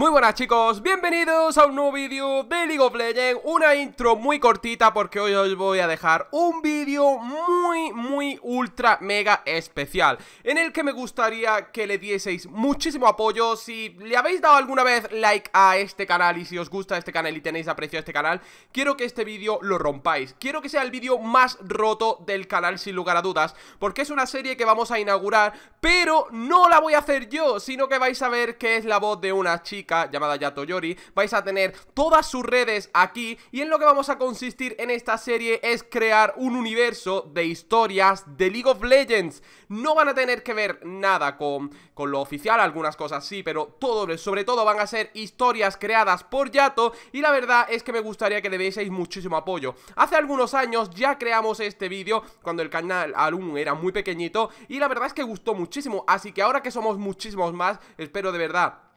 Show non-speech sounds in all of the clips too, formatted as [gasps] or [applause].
Muy buenas chicos, bienvenidos a un nuevo vídeo de League of Legends. Una intro muy cortita porque hoy os voy a dejar un vídeo muy, muy, ultra, mega especial En el que me gustaría que le dieseis muchísimo apoyo. Si le habéis dado alguna vez like a este canal y si os gusta este canal y tenéis aprecio a este canal Quiero que este vídeo lo rompáis. Quiero que sea el vídeo más roto del canal sin lugar a dudas Porque es una serie que vamos a inaugurar Pero no la voy a hacer yo, sino que vais a ver que es la voz de una chica llamada Yatoyori Vais a tener todas sus redes aquí y en lo que vamos a consistir en esta serie es crear un universo de historias de League of Legends. No van a tener que ver nada con, con lo oficial, algunas cosas sí, pero sobre todo van a ser historias creadas por Yato y la verdad es que me gustaría que le dieseis muchísimo apoyo. Hace algunos años ya creamos este vídeo cuando el canal aún era muy pequeñito y la verdad es que gustó muchísimo, así que ahora que somos muchísimos más, espero de verdad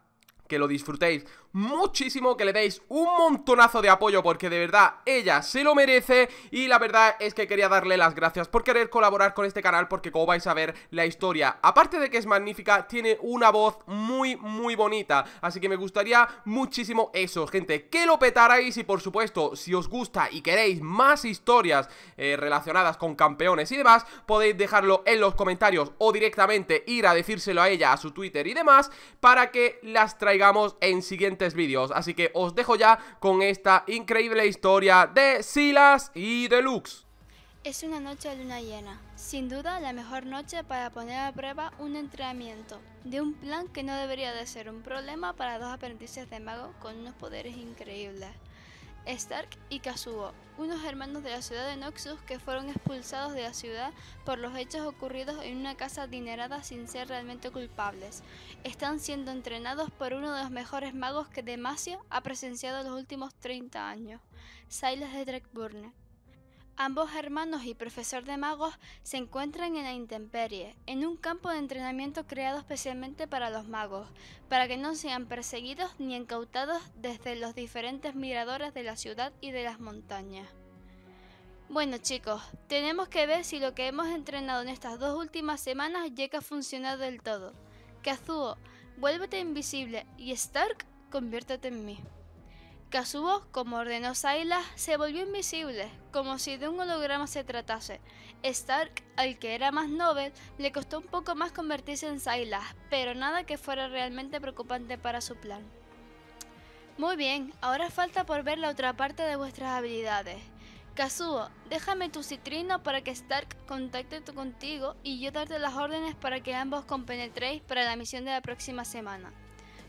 que lo disfrutéis muchísimo, que le deis un montonazo de apoyo porque de verdad ella se lo merece y la verdad es que quería darle las gracias por querer colaborar con este canal porque como vais a ver la historia, aparte de que es magnífica, tiene una voz muy muy bonita, así que me gustaría muchísimo eso, gente, que lo petarais y por supuesto, si os gusta y queréis más historias eh, relacionadas con campeones y demás, podéis dejarlo en los comentarios o directamente ir a decírselo a ella, a su Twitter y demás, para que las traigamos en siguientes vídeos Así que os dejo ya con esta increíble historia de Silas y Deluxe Es una noche de luna llena, sin duda la mejor noche para poner a prueba un entrenamiento de un plan que no debería de ser un problema para dos aprendices de mago con unos poderes increíbles. Stark y Kazuo, unos hermanos de la ciudad de Noxus que fueron expulsados de la ciudad por los hechos ocurridos en una casa adinerada sin ser realmente culpables. Están siendo entrenados por uno de los mejores magos que Demacia ha presenciado en los últimos 30 años, Silas de Drekburne. Ambos hermanos y profesor de magos se encuentran en la intemperie, en un campo de entrenamiento creado especialmente para los magos, para que no sean perseguidos ni incautados desde los diferentes miradores de la ciudad y de las montañas. Bueno chicos, tenemos que ver si lo que hemos entrenado en estas dos últimas semanas llega a funcionar del todo. Kazuo, vuélvete invisible y Stark, conviértete en mí. Kazuo, como ordenó Silas, se volvió invisible, como si de un holograma se tratase. Stark, al que era más noble, le costó un poco más convertirse en Silas, pero nada que fuera realmente preocupante para su plan. Muy bien, ahora falta por ver la otra parte de vuestras habilidades. Kazuo, déjame tu citrino para que Stark contacte contigo y yo darte las órdenes para que ambos compenetréis para la misión de la próxima semana.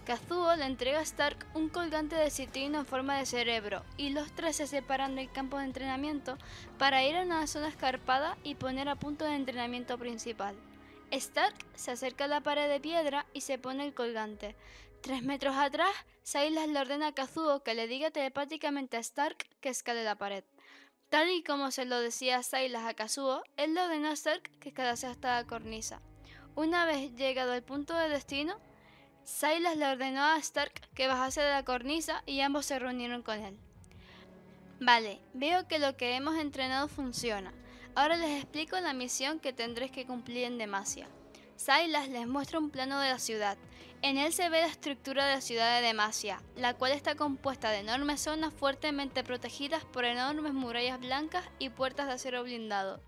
Kazuo le entrega a Stark un colgante de citrino en forma de cerebro y los tres se separan del campo de entrenamiento para ir a una zona escarpada y poner a punto de entrenamiento principal. Stark se acerca a la pared de piedra y se pone el colgante. Tres metros atrás, Silas le ordena a Kazuo que le diga telepáticamente a Stark que escale la pared. Tal y como se lo decía Silas a Kazuo, él le ordenó a Stark que escalase hasta la cornisa. Una vez llegado al punto de destino, Silas le ordenó a Stark que bajase de la cornisa y ambos se reunieron con él. Vale, veo que lo que hemos entrenado funciona. Ahora les explico la misión que tendréis que cumplir en Demacia. Silas les muestra un plano de la ciudad. En él se ve la estructura de la ciudad de Demacia, la cual está compuesta de enormes zonas fuertemente protegidas por enormes murallas blancas y puertas de acero blindado.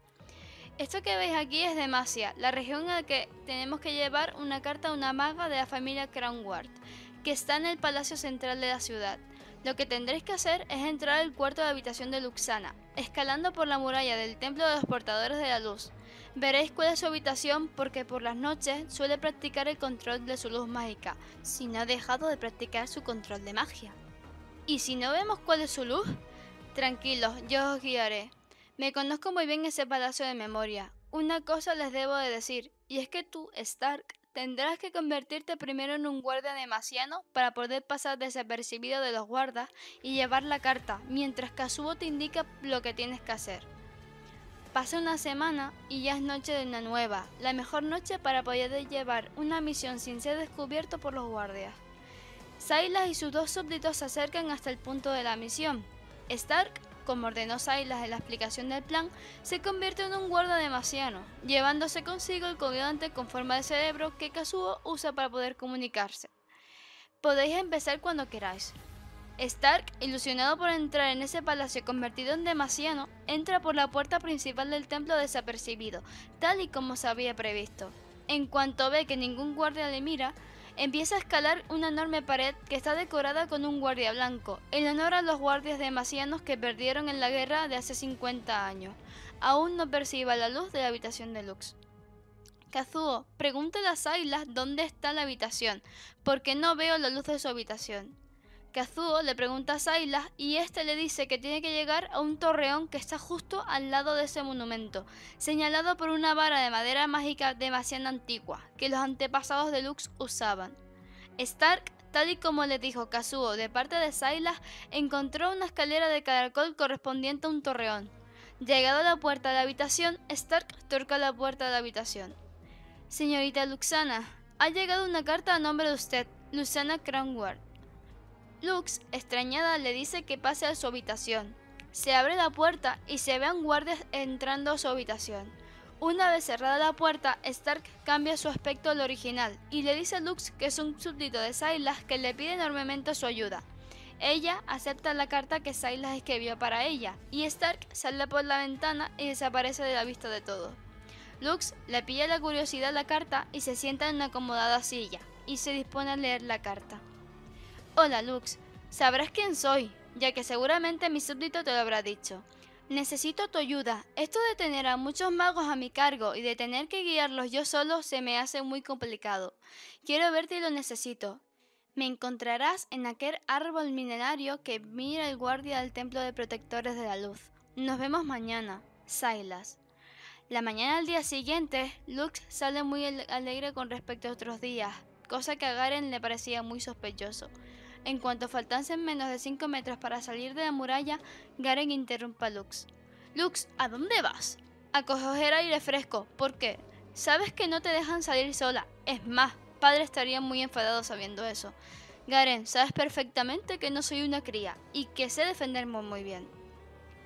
Esto que veis aquí es Demacia, la región en la que tenemos que llevar una carta a una maga de la familia Crownward, que está en el palacio central de la ciudad. Lo que tendréis que hacer es entrar al cuarto de habitación de Luxana, escalando por la muralla del templo de los portadores de la luz. Veréis cuál es su habitación porque por las noches suele practicar el control de su luz mágica, si no ha dejado de practicar su control de magia. Y si no vemos cuál es su luz, tranquilos, yo os guiaré. Me conozco muy bien ese palacio de memoria. Una cosa les debo de decir, y es que tú, Stark, tendrás que convertirte primero en un guardia demasiano para poder pasar desapercibido de los guardas y llevar la carta, mientras Kazuo te indica lo que tienes que hacer. Pasa una semana y ya es noche de una nueva, la mejor noche para poder llevar una misión sin ser descubierto por los guardias. Silas y sus dos súbditos se acercan hasta el punto de la misión. Stark como ordenó Silas en la explicación del plan, se convierte en un guarda demasiano, llevándose consigo el colgante con forma de cerebro que Kazuo usa para poder comunicarse. Podéis empezar cuando queráis. Stark, ilusionado por entrar en ese palacio convertido en demasiano, entra por la puerta principal del templo desapercibido, tal y como se había previsto. En cuanto ve que ningún guardia le mira, empieza a escalar una enorme pared que está decorada con un guardia blanco, en honor a los guardias demasianos que perdieron en la guerra de hace 50 años. Aún no perciba la luz de la habitación de Lux. Kazuo, pregúntale a Silas dónde está la habitación, porque no veo la luz de su habitación. Kazuo le pregunta a Silas y este le dice que tiene que llegar a un torreón que está justo al lado de ese monumento, señalado por una vara de madera mágica demasiado antigua, que los antepasados de Lux usaban. Stark, tal y como le dijo Kazuo de parte de Silas, encontró una escalera de caracol correspondiente a un torreón. Llegado a la puerta de la habitación, Stark toca la puerta de la habitación. Señorita Luxana, ha llegado una carta a nombre de usted, Luxana Cranward. Lux, extrañada, le dice que pase a su habitación. Se abre la puerta y se vean guardias entrando a su habitación. Una vez cerrada la puerta, Stark cambia su aspecto al original y le dice a Lux que es un súbdito de Silas que le pide enormemente su ayuda. Ella acepta la carta que Silas escribió para ella y Stark sale por la ventana y desaparece de la vista de todo. Lux le pilla la curiosidad la carta y se sienta en una acomodada silla y se dispone a leer la carta. Hola Lux, sabrás quién soy, ya que seguramente mi súbdito te lo habrá dicho. Necesito tu ayuda. Esto de tener a muchos magos a mi cargo y de tener que guiarlos yo solo se me hace muy complicado. Quiero verte y lo necesito. Me encontrarás en aquel árbol milenario que mira el guardia del templo de protectores de la luz. Nos vemos mañana. Silas. La mañana del día siguiente, Lux sale muy alegre con respecto a otros días, cosa que a Garen le parecía muy sospechoso. En cuanto faltasen menos de 5 metros para salir de la muralla, Garen interrumpe a Lux. Lux, ¿a dónde vas? A coger aire fresco. ¿Por qué? Sabes que no te dejan salir sola. Es más, padre estaría muy enfadado sabiendo eso. Garen, sabes perfectamente que no soy una cría y que sé defenderme muy bien.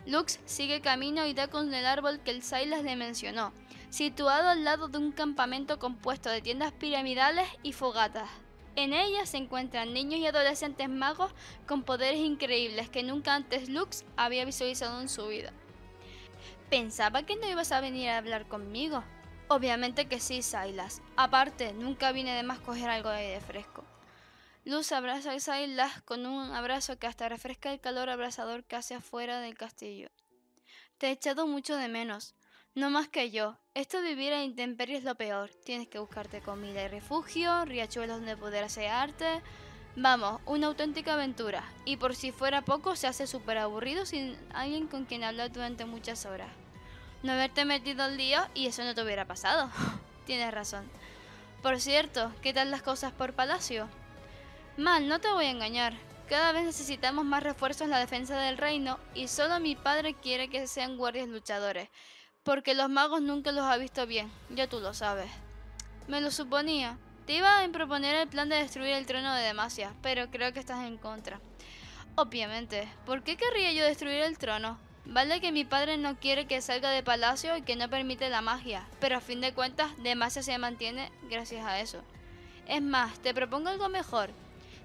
Lux sigue camino y da con el árbol que el Silas le mencionó, situado al lado de un campamento compuesto de tiendas piramidales y fogatas. En ella se encuentran niños y adolescentes magos con poderes increíbles que nunca antes Lux había visualizado en su vida. Pensaba que no ibas a venir a hablar conmigo. Obviamente que sí, Silas. Aparte, nunca vine de más coger algo de fresco. Luz abraza a Silas con un abrazo que hasta refresca el calor abrasador que hace afuera del castillo. Te he echado mucho de menos. No más que yo. Esto vivir a intemperie es lo peor. Tienes que buscarte comida y refugio, riachuelos donde poder asearte. Vamos, una auténtica aventura. Y por si fuera poco, se hace súper aburrido sin alguien con quien hablar durante muchas horas. No haberte metido al día y eso no te hubiera pasado. [laughs] Tienes razón. Por cierto, ¿qué tal las cosas por Palacio? Mal, no te voy a engañar. Cada vez necesitamos más refuerzos en la defensa del reino y solo mi padre quiere que sean guardias luchadores porque los magos nunca los ha visto bien, ya tú lo sabes. Me lo suponía. Te iba a proponer el plan de destruir el trono de Demacia, pero creo que estás en contra. Obviamente, ¿por qué querría yo destruir el trono? Vale que mi padre no quiere que salga de palacio y que no permite la magia, pero a fin de cuentas Demacia se mantiene gracias a eso. Es más, te propongo algo mejor.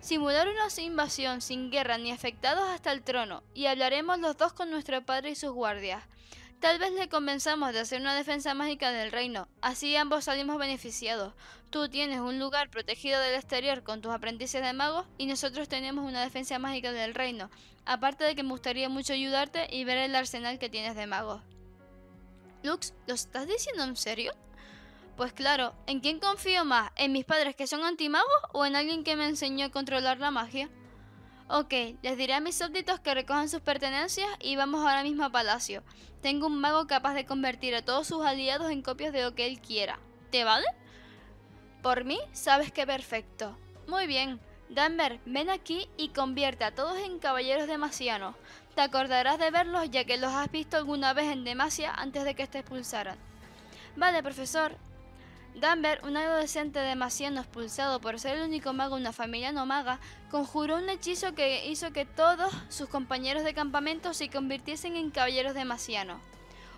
Simular una invasión sin guerra ni afectados hasta el trono, y hablaremos los dos con nuestro padre y sus guardias. Tal vez le convenzamos de hacer una defensa mágica del reino, así ambos salimos beneficiados. Tú tienes un lugar protegido del exterior con tus aprendices de magos y nosotros tenemos una defensa mágica del reino, aparte de que me gustaría mucho ayudarte y ver el arsenal que tienes de magos. Lux, ¿lo estás diciendo en serio? Pues claro, ¿en quién confío más? ¿En mis padres que son antimagos o en alguien que me enseñó a controlar la magia? Ok, les diré a mis súbditos que recojan sus pertenencias y vamos ahora mismo a palacio. Tengo un mago capaz de convertir a todos sus aliados en copias de lo que él quiera. ¿Te vale? Por mí, sabes que perfecto. Muy bien. Danver, ven aquí y convierte a todos en caballeros demasianos. Te acordarás de verlos ya que los has visto alguna vez en Demacia antes de que te expulsaran. Vale, profesor. Danver, un adolescente demasiado expulsado por ser el único mago de una familia no maga, conjuró un hechizo que hizo que todos sus compañeros de campamento se convirtiesen en caballeros demasianos.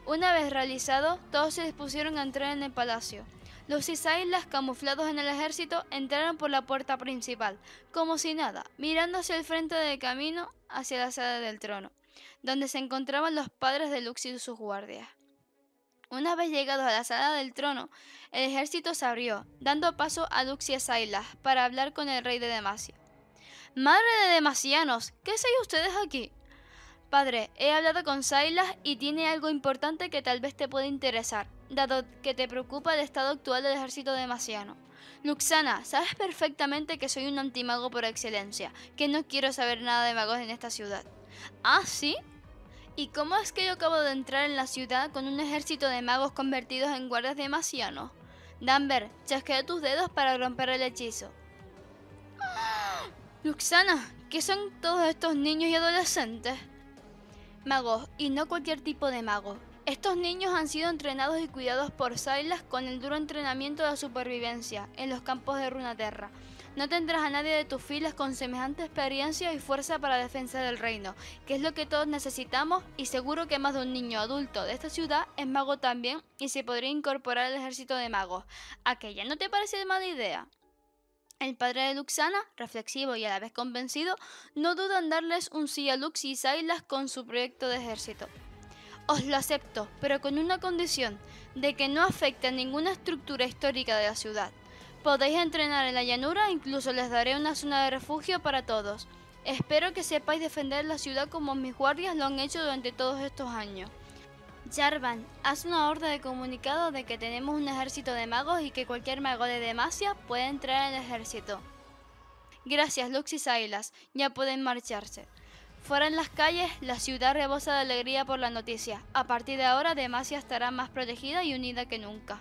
Una vez realizado, todos se dispusieron a entrar en el palacio. Los Isailas, camuflados en el ejército, entraron por la puerta principal, como si nada, mirando hacia el frente del camino hacia la sala del trono, donde se encontraban los padres de Lux y sus guardias. Una vez llegados a la sala del trono, el ejército se abrió, dando paso a Lux y a Sailas para hablar con el rey de Demacia. Madre de Demasianos, ¿qué hacéis ustedes aquí? Padre, he hablado con Sailas y tiene algo importante que tal vez te pueda interesar, dado que te preocupa el estado actual del ejército demasiano. Luxana, sabes perfectamente que soy un antimago por excelencia, que no quiero saber nada de magos en esta ciudad. ¿Ah, sí? ¿Y cómo es que yo acabo de entrar en la ciudad con un ejército de magos convertidos en guardias demasianos? Danver, chasquea tus dedos para romper el hechizo. [gasps] Luxana, ¿qué son todos estos niños y adolescentes? Magos, y no cualquier tipo de mago. Estos niños han sido entrenados y cuidados por Silas con el duro entrenamiento de supervivencia en los campos de Runaterra. No tendrás a nadie de tus filas con semejante experiencia y fuerza para la defensa del reino, que es lo que todos necesitamos y seguro que más de un niño adulto de esta ciudad es mago también y se podría incorporar al ejército de magos. ¿Aquella no te parece mala idea? El padre de Luxana, reflexivo y a la vez convencido, no duda en darles un sí a Lux y Silas con su proyecto de ejército. Os lo acepto, pero con una condición, de que no afecte a ninguna estructura histórica de la ciudad. Podéis entrenar en la llanura, incluso les daré una zona de refugio para todos. Espero que sepáis defender la ciudad como mis guardias lo han hecho durante todos estos años. Jarvan, haz una orden de comunicado de que tenemos un ejército de magos y que cualquier mago de Demacia puede entrar en el ejército. Gracias, Lux y Silas, ya pueden marcharse. Fuera en las calles, la ciudad rebosa de alegría por la noticia. A partir de ahora, Demacia estará más protegida y unida que nunca.